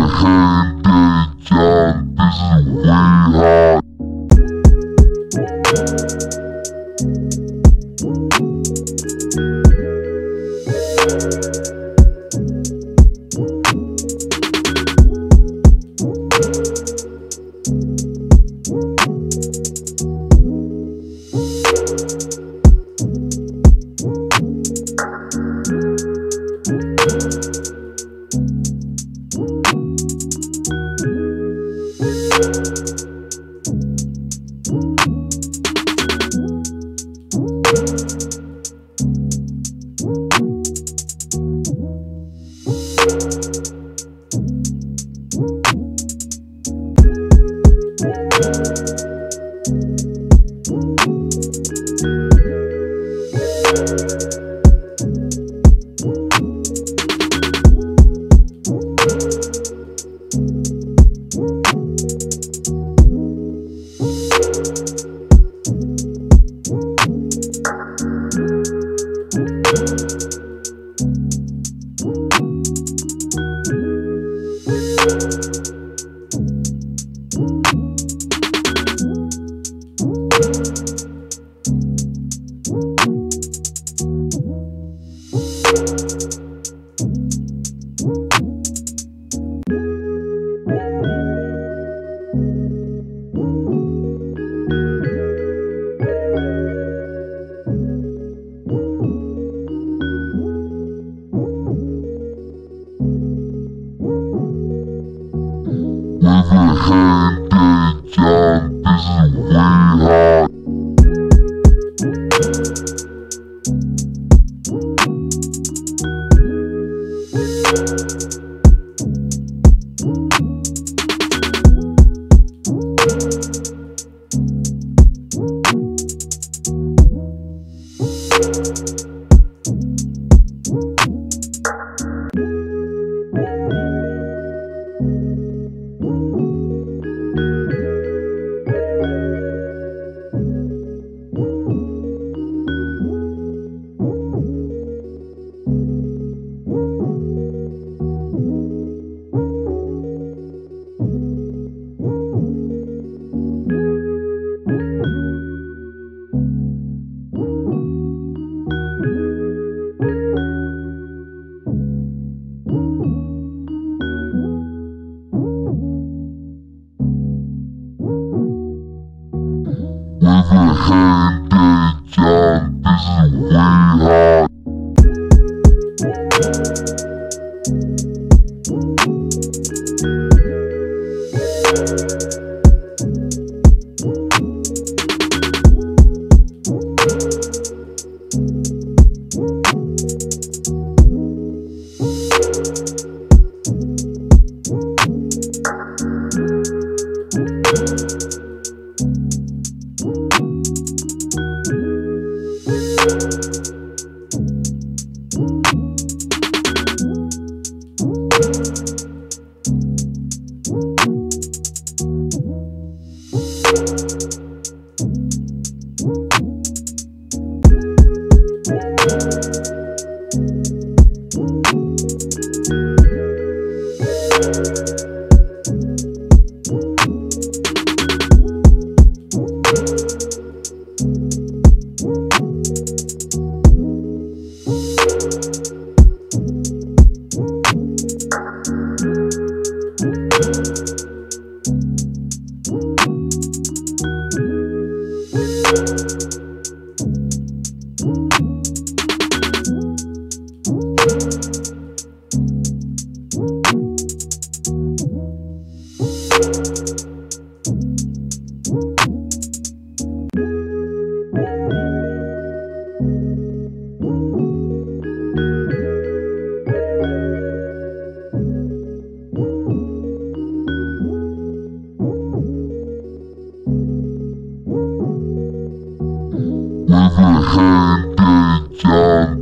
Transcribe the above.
gente, John, this is. With a With a John, this is way. With a gente, John,